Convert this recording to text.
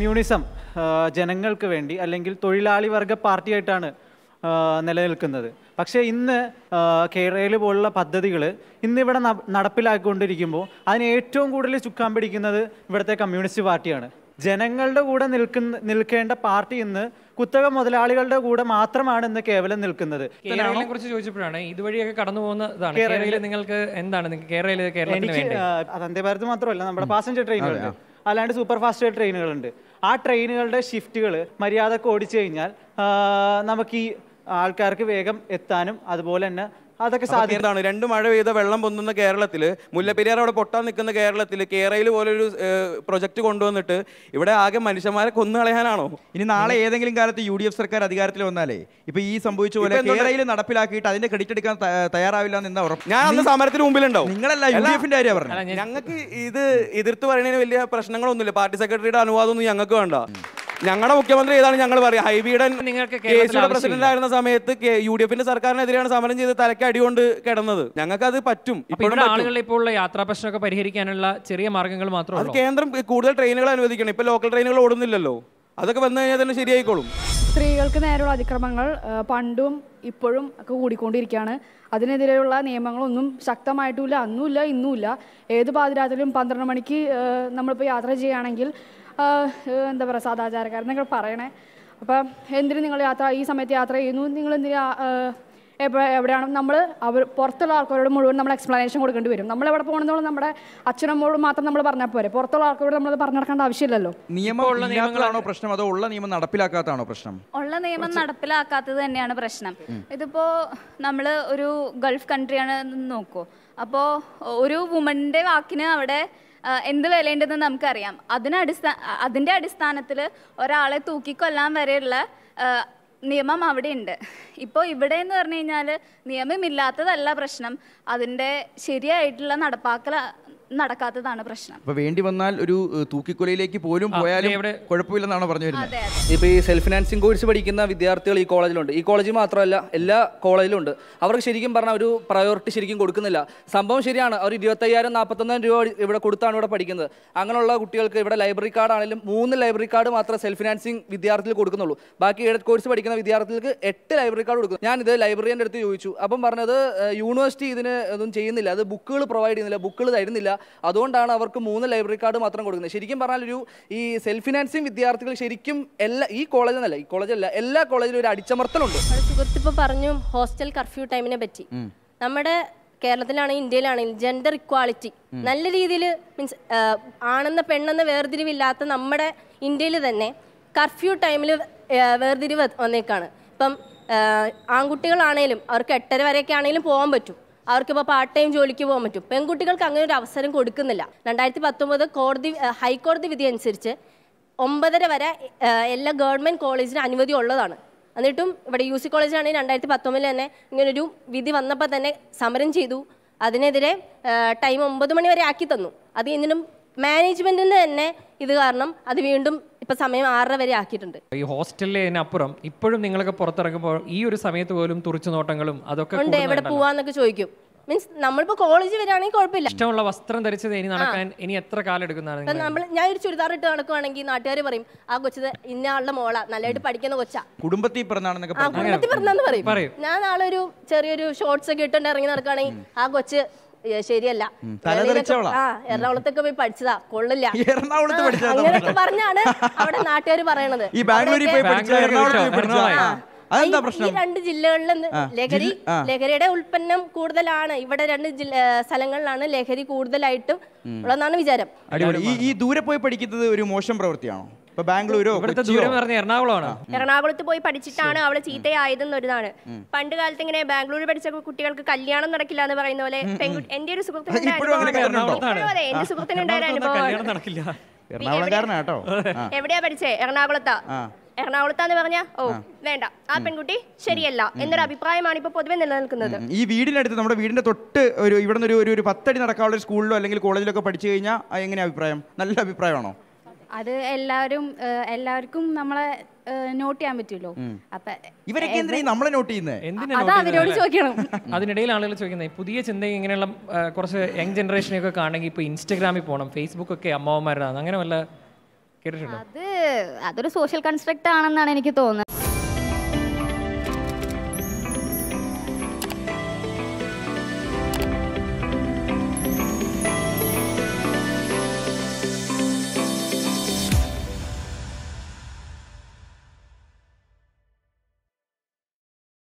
Communism ജനങ്ങൾക്ക് വേണ്ടി അല്ലെങ്കിൽ തൊഴിലാളി വർഗ പാർട്ടിയായിട്ടാണ് നിലനിൽക്കുന്നത്. പക്ഷേ ഇന്ന് കേരളയിൽ പോലുള്ള പദ്ധതികൾ ഇന്നിവിടെ നടപ്പിലാക്കിക്കൊണ്ടിരിക്കുമ്പോൾ അതിന് ഏറ്റവും കൂടുതൽ ചുക്കാൻ പിടിക്കുന്നത് ഇവിടുത്തെ കമ്മ്യൂണിസ്റ്റ് പാർട്ടിയാണ്. ജനങ്ങളുടെ കൂടെ നിൽക്കുന്ന നിൽക്കേണ്ട പാർട്ടി ഇന്ന് കുത്തക മുതലാളികളുടെ കൂടെ മാത്രമാണ് ഇന്ന് കേവലം നിൽക്കുന്നത്. കുറിച്ച് ചോദിച്ചപ്പോഴാണ് ഇതുവഴിയൊക്കെ കടന്നു പോകുന്നതാണ് കേരളയിൽ നിങ്ങൾക്ക് എന്താണ് കേരളയിൽ കേരളത്തിന് എനിക്ക് വന്ദേ ഭാരത് മാത്രമല്ല നമ്മുടെ പാസഞ്ചർ ട്രെയിനുകളുണ്ട്. അല്ലാണ്ട് സൂപ്പർ ഫാസ്റ്റ് ട്രെയിനുകളുണ്ട് ആ ട്രെയിനുകളുടെ ഷിഫ്റ്റുകൾ മര്യാദയ്ക്ക് ഓടിച്ചു കഴിഞ്ഞാൽ നമുക്ക് ഈ ആൾക്കാർക്ക് വേഗം എത്താനും അതുപോലെ തന്നെ അതൊക്കെ സാധ്യതയാണ് എന്താണ്? രണ്ട് മഴ പെയ്ത വെള്ളം പൊന്നുന്ന കേരളത്തിൽ മുല്ലപ്പെരിയാർ അവിടെ പൊട്ടാൻ നിൽക്കുന്ന കേരളത്തിൽ കേരളയിൽ പോലൊരു പ്രൊജക്ട് കൊണ്ടുവന്നിട്ട് ഇവിടെ ആകെ മനുഷ്യന്മാരെ കൊന്നു കളയാനാണോ? ഇനി നാളെ ഏതെങ്കിലും കാലത്ത് യു ഡി എഫ് സർക്കാർ അധികാരത്തിൽ വന്നാലേ ഇപ്പൊ ഈ സംഭവിച്ച പോലെ കേരളയിൽ നടപ്പിലാക്കിയിട്ട് അതിന്റെ ക്രെഡിറ്റ് എടുക്കാൻ തയ്യാറാവില്ല എന്ന് ഉറപ്പ്? ഞാൻ അന്ന് സമരത്തിന് മുമ്പിലുണ്ടാവും. നിങ്ങളല്ല യു ഡി എഫിന്റെ കാര്യം പറഞ്ഞു ഞങ്ങൾക്ക് ഇത് എതിർത്ത് പറയുന്നതിന് വലിയ പ്രശ്നങ്ങളൊന്നുമില്ല. പാർട്ടി സെക്രട്ടറിയുടെ അനുവാദമൊന്നും ഞങ്ങൾക്ക് വേണ്ട. ഞങ്ങളുടെ മുഖ്യമന്ത്രി ഏതാണ് ഞങ്ങൾ പറയാം? ഹൈബീഡൻ കേസിയുടെ പ്രസിഡന്റ് ആയിരുന്ന സമയത്ത് യു ഡി എഫിന്റെ സർക്കാരിനെതിരെയാണ് സമരം ചെയ്ത് തലയ്ക്ക് അടികൊണ്ട് കിടന്നത്. ഞങ്ങൾക്ക് അത് പറ്റും. ആളുകളുടെ ഇപ്പോൾ ഉള്ള യാത്രാ പ്രശ്നമൊക്കെ പരിഹരിക്കാനുള്ള ചെറിയ മാർഗങ്ങൾ അത് ഉള്ളൂ. കേന്ദ്രം കൂടുതൽ ട്രെയിനുകൾ അനുവദിക്കണം. ഇപ്പൊ ലോക്കൽ ട്രെയിനുകൾ ഓടുന്നില്ലല്ലോ. അതൊക്കെ വന്നു കഴിഞ്ഞാൽ തന്നെ ശരിയായിക്കോളും. സ്ത്രീകൾക്ക് നേരെയുള്ള അതിക്രമങ്ങൾ പണ്ടും ഇപ്പോഴും ഒക്കെ കൂടിക്കൊണ്ടിരിക്കുകയാണ് അതിനെതിരെയുള്ള നിയമങ്ങളൊന്നും ശക്തമായിട്ടുമില്ല അന്നുമില്ല ഇന്നുമില്ല. ഏത് പാതിരാത്രിയിലും പന്ത്രണ്ട് മണിക്ക് നമ്മളിപ്പോൾ യാത്ര ചെയ്യുകയാണെങ്കിൽ എന്താ പറയുക സദാചാരക്കാരൻ നിങ്ങൾ പറയണേ. അപ്പം എന്തിനു നിങ്ങൾ യാത്ര ഈ സമയത്ത് യാത്ര ചെയ്യുന്നു? നിങ്ങൾ എന്തിനാ എപ്പോൾ എപ്പ- എവിടെയാണ്? നമ്മൾ അവർ പുറത്തുള്ള ആൾക്കാരോട് മുഴുവൻ നമ്മൾ എക്സ്പ്ലനേഷൻ കൊടുക്കേണ്ടി വരും. നമ്മൾ എവിടെ പോകണമെന്നുള്ള നമ്മുടെ അച്ഛനമ്മോട് മാത്രം നമ്മൾ പറഞ്ഞാൽ പോരെ. പുറത്തുള്ള ആൾക്കാരോട് നമ്മൾ പറഞ്ഞു നടക്കേണ്ട ആവശ്യമില്ലല്ലോ. നിയമമുള്ള നിയമങ്ങളാണോ പ്രശ്നം. അതോ ഉള്ള നിയമം നടപ്പിലാക്കാത്തതാണോ പ്രശ്നം? ഉള്ള നിയമം നടപ്പിലാക്കാത്തത് തന്നെയാണ് പ്രശ്നം. ഇതിപ്പോ നമ്മൾ ഒരു ഗൾഫ് കൺട്രിയാണ് നോക്കൂ. അപ്പോൾ ഒരു വുമന്റെ വാക്കിന് അവിടെ എന്ത് വിലയുണ്ടെന്ന് നമുക്കറിയാം. അതിനടിസ്ഥാ അതിന്റെ അടിസ്ഥാനത്തിൽ ഒരാളെ തൂക്കിക്കൊല്ലാൻ വരെയുള്ള നിയമം അവിടെ ഉണ്ട് ഇപ്പോൾ ഇവിടെ എന്ന് പറഞ്ഞു കഴിഞ്ഞാൽ നിയമമില്ലാത്തതല്ല പ്രശ്നം. അതിന്റെ ശരിയായിട്ടുള്ള നടപ്പാക്കൽ നടക്കാത്തതാണ് പ്രശ്നം. അപ്പൊ വേണ്ടി വന്നാൽ ഒരു തൂക്കിക്കൊലയിലേക്ക് പോലും പോയാലും കുഴപ്പമില്ലെന്നാണ് പറഞ്ഞു വരുന്നത് അതെ. ഈ സെൽഫ് ഫിനാൻസിങ് കോഴ്സ് പഠിക്കുന്ന വിദ്യാർത്ഥികൾ ഈ കോളേജിലുണ്ട്. ഈ കോളേജിൽ മാത്രമല്ല എല്ലാ കോളേജിലും ഉണ്ട് അവർക്ക് ശരിക്കും പറഞ്ഞാൽ ഒരു പ്രയോറിറ്റി ശരിക്കും കൊടുക്കുന്നില്ല. സംഭവം ശരിയാണ് അവർ ഇരുപത്തയ്യായിരം നാൽപ്പത്തൊന്നായിരം രൂപ ഇവിടെ കൊടുത്താണ് ഇവിടെ പഠിക്കുന്നത്. അങ്ങനെയുള്ള കുട്ടികൾക്ക് ഇവിടെ ലൈബ്രറി കാർഡ് ആണെങ്കിലും മൂന്ന് ലൈബ്രറി കാർഡ് മാത്രം സെൽഫ് ഫിനാൻസിങ് വിദ്യാർത്ഥികൾ കൊടുക്കുന്നുള്ളൂ. ബാക്കി ഏഴ് കോഴ്സ് പഠിക്കുന്ന വിദ്യാർത്ഥികൾക്ക് എട്ട് ലൈബ്രറി കാർഡ് കൊടുക്കും ഞാൻ ഞാനിത് ലൈബ്രറിയുടെ അടുത്ത് ചോദിച്ചു. അപ്പം പറഞ്ഞത് യൂണിവേഴ്സിറ്റി ഇതിന് ഒന്നും ചെയ്യുന്നില്ല. അത് ബുക്കുകൾ പ്രൊവൈഡ് ചെയ്യുന്നില്ല. ബുക്കുകൾ തരുന്നില്ല. അതുകൊണ്ടാണ് അവർക്ക് മൂന്ന് ലൈബ്രറി കാർഡ് മാത്രം കൊടുക്കുന്നത്. ശരിക്കും പറഞ്ഞാൽ ഒരു ഈ സെൽഫ് ഫിനാൻസിങ് വിദ്യാർത്ഥികൾ ശരിക്കും എല്ലാ ഈ കോളേജിൽ ഈ കോളേജല്ല എല്ലാ കോളേജിലും ഒരു അടിച്ചമർത്തലുണ്ട്. നമ്മുടെ സുഹൃത്ത് ഇപ്പോൾ പറഞ്ഞു ഹോസ്റ്റൽ കർഫ്യൂ ടൈമിനെ പറ്റി. നമ്മുടെ കേരളത്തിലാണെങ്കിൽ ഇന്ത്യയിലാണെങ്കിൽ ജെൻഡർ ഇക്വാളിറ്റി നല്ല രീതിയിൽ മീൻസ് ആണെന്ന പെണ്ണെന്ന വേർതിരിവില്ലാത്ത നമ്മുടെ ഇന്ത്യയിൽ തന്നെ കർഫ്യൂ ടൈമിൽ വേർതിരിവ് വന്നേക്കാണ്. ഇപ്പം ആൺകുട്ടികളാണേലും അവർക്ക് എട്ടര വരെയൊക്കെ ആണെങ്കിലും പോകാൻ പറ്റും. അവർക്കിപ്പോൾ പാർട്ട് ടൈം ജോലിക്ക് പോകാൻ പറ്റും. പെൺകുട്ടികൾക്ക് അങ്ങനെ ഒരു അവസരം കൊടുക്കുന്നില്ല. രണ്ടായിരത്തി പത്തൊമ്പത് കോടതി ഹൈക്കോടതി വിധി അനുസരിച്ച് ഒമ്പതര വരെ എല്ലാ ഗവൺമെന്റ് കോളേജിന് അനുമതി ഉള്ളതാണ്. എന്നിട്ടും ഇവിടെ യു സി കോളേജിലാണെങ്കിൽ രണ്ടായിരത്തി പത്തൊമ്പതിൽ തന്നെ ഇങ്ങനൊരു വിധി വന്നപ്പോൾ തന്നെ സമരം ചെയ്തു. അതിനെതിരെ ടൈം ഒമ്പത് മണി വരെ ആക്കി തന്നു. അത് ഇതിനും മാനേജ്മെന്റിന് തന്നെ ഇത് കാരണം അത് വീണ്ടും ഇപ്പൊ സമയം ആറര വരെ ആക്കിയിട്ടുണ്ട്. ഈ ഹോസ്റ്റലിനപ്പുറം ഇപ്പോഴും നിങ്ങളൊക്കെ പുറത്തിറങ്ങുമ്പോൾ ഈ ഒരു സമയത്ത് പോലും തുറച്ചു നോട്ടങ്ങളും അതൊക്കെ ഉണ്ട് എവിടെ പോവാന്നൊക്കെ ചോദിക്കും. മീൻസ് നമ്മളിപ്പോ കോളേജ് വരാണെങ്കിൽ കുഴപ്പമില്ല. ഇഷ്ടമുള്ള വസ്ത്രം ധരിച്ചത് ഇനി നടക്കാൻ ഇനി എത്ര കാലം എടുക്കുന്നതാണ് നമ്മൾ ഞാൻ ഒരു ചുരിദാർ ഇട്ട് നടക്കുവാണെങ്കിൽ നാട്ടുകാർ പറയും ആ കൊച്ചത് ഇന്ന ആളുടെ മോള നല്ലതായിട്ട് പഠിക്കുന്ന കൊച്ചാ. കുടുംബത്തിൽ പിറന്നാണെന്നൊക്കെ ആ കുടുംബത്തിൽ പറയും. ഞാൻ നാളെ ഒരു ചെറിയൊരു ഷോർട്സ് ഒക്കെ ഇട്ടുകൊണ്ട് ഇറങ്ങി നടക്കുകയാണെങ്കിൽ ആ കൊച്ച് ശരിയല്ല. ആ എറണാകുളത്തൊക്കെ പോയി പഠിച്ചതാ. കൊള്ളില്ല. എറണാകുളത്ത് അങ്ങനെയൊക്കെ പറഞ്ഞാണ് അവിടെ നാട്ടുകാർ പറയണത്. ഈ ബാംഗ്ലൂരിൽ പോയി എറണാകുളത്ത്. അതെന്താ പ്രശ്നം? ഈ രണ്ട് ജില്ലകളിൽ ലഹരി ലഹരിയുടെ ഉൽപ്പന്നം കൂടുതലാണ്. ഇവിടെ രണ്ട് സ്ഥലങ്ങളിലാണ് ലഹരി കൂടുതലായിട്ടും ഉള്ളതെന്നാണ് വിചാരം. ഈ ദൂരെ പോയി പഠിക്കുന്നത് ഒരു മോശം പ്രവൃത്തിയാണോ? ഇപ്പൊ ബാംഗ്ലൂരോ ഇവിടുത്തെ കൊച്ചിയോ? ദൂരം എന്ന് പറഞ്ഞാൽ എറണാകുളമാണ് എറണാകുളത്ത് പോയി പഠിച്ചിട്ടാണ് അവൾ ചീത്തയായതെന്ന് ചീത്തയായതെന്നൊരിതാണ് പണ്ട് കാലത്ത് ഇങ്ങനെ ബാംഗ്ലൂരിൽ പഠിച്ച കുട്ടികൾക്ക് കല്യാണം നടക്കില്ല എന്ന് പറയുന്ന പോലെ എന്റെ ഒരു അതെ എന്റെ സുഹൃത്തിനുണ്ടായ അനുഭവമാണ്. എറണാകുളംകാരനാട്ടോ എവിടെയാ പഠിച്ചേ? എറണാകുളത്താ. എറണാകുളത്താന്ന് പറഞ്ഞ ഓ വേണ്ട. ആ പെൺകുട്ടി ശരിയല്ല എന്നൊരു അഭിപ്രായമാണ് ഇപ്പൊ പൊതുവെ നിലനിൽക്കുന്നത്. ഈ വീടിനടുത്ത് നമ്മുടെ വീടിന്റെ തൊട്ട് ഒരു ഇവിടെ നിന്ന് ഒരു ഒരു ഒരു പത്തടി നടക്കാനുള്ള സ്കൂളിലോ അല്ലെങ്കിൽ കോളേജിലൊക്കെ പഠിച്ചു കഴിഞ്ഞാൽ എങ്ങനെയാ അഭിപ്രായം? നല്ല അഭിപ്രായമാണോ? അത് എല്ലാവരും എല്ലാവർക്കും നമ്മളെ നോട്ട് ചെയ്യാൻ പറ്റുമല്ലോ. അപ്പൊ ഇവരൊക്കെ എന്തിനാ നമ്മളെ നോട്ട് ചെയ്യുന്നത് അത് അവരോട്? ചോദിക്കണം. അതിനിടയിൽ ആളുകൾ ചോദിക്കുന്നത് പുതിയ ചിന്ത ഇങ്ങനെയുള്ള കുറച്ച് യങ് ജനറേഷനെയൊക്കെ കാണണമെങ്കിൽ ഇപ്പൊ ഇൻസ്റ്റാഗ്രാമിൽ പോകണം ഫേസ്ബുക്ക് ഒക്കെ അമ്മാവന്മാരുടെ അങ്ങനെ വല്ല കേട്ടിട്ടുണ്ടോ? അത് അതൊരു സോഷ്യൽ കൺസ്ട്രക്റ്റ് ആണെന്നാണ് എനിക്ക് തോന്നുന്നത്.